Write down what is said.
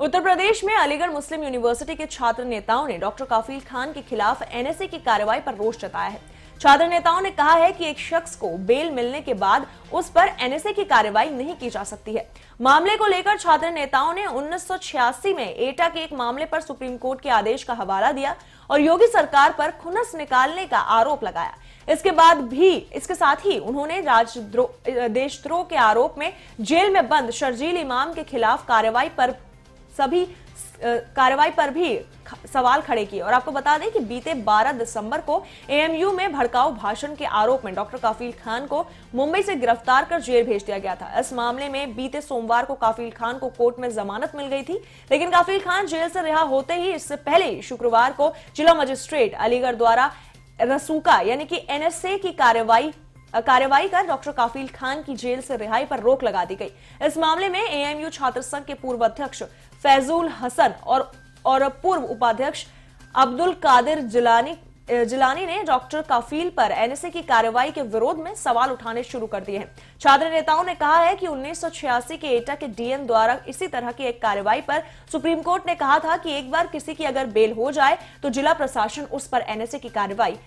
उत्तर प्रदेश में अलीगढ़ मुस्लिम यूनिवर्सिटी के छात्र नेताओं ने डॉक्टर काफिल खान के खिलाफ एनएसए की कार्रवाई पर रोष जताया है। छात्र नेताओं ने कहा है कि एक शख्स को बेल मिलने के बाद उस पर एनएसए की कार्रवाई नहीं की जा सकती है। मामले को लेकर छात्र नेताओं ने उन्नीस सौ छियासी में एटा के एक मामले पर सुप्रीम कोर्ट के आदेश का हवाला दिया और योगी सरकार पर खुनस निकालने का आरोप लगाया। इसके बाद भी, इसके साथ ही उन्होंने राजद्रोह देशद्रोह के आरोप में जेल में बंद शर्जील इमाम के खिलाफ कार्रवाई पर सभी कार्रवाई पर भी सवाल खड़े किए। और आपको बता दें कि बीते 12 दिसंबर को एएमयू में भड़काऊ भाषण के आरोप में डॉक्टर काफिल खान को मुंबई से गिरफ़्तार कर जेल भेज दिया गया था। इस मामले में बीते सोमवार को काफिल खान को कोर्ट में जमानत मिल गई थी, लेकिन काफिल खान जेल से रिहा होते ही इससे पहले शुक्रवार को जिला मजिस्ट्रेट अलीगढ़ द्वारा रसूका यानी कि एनएसए की कार्रवाई कार्रवाई कर डॉक्टर काफिल खान की जेल से रिहाई पर रोक लगा दी गई। इस मामले में एएमयू छात्र संघ के पूर्व अध्यक्ष फैजुल हसन और और पूर्व उपाध्यक्ष अब्दुल कादिर जिलानी जिलानी ने डॉक्टर काफिल पर एनएसए की कार्रवाई के विरोध में सवाल उठाने शुरू कर दिए हैं। छात्र नेताओं ने कहा है कि 1986 के एटा के डीएम द्वारा इसी तरह की एक कार्रवाई पर सुप्रीम कोर्ट ने कहा था कि एक बार किसी की अगर बेल हो जाए तो जिला प्रशासन उस पर एनएसए की कार्रवाई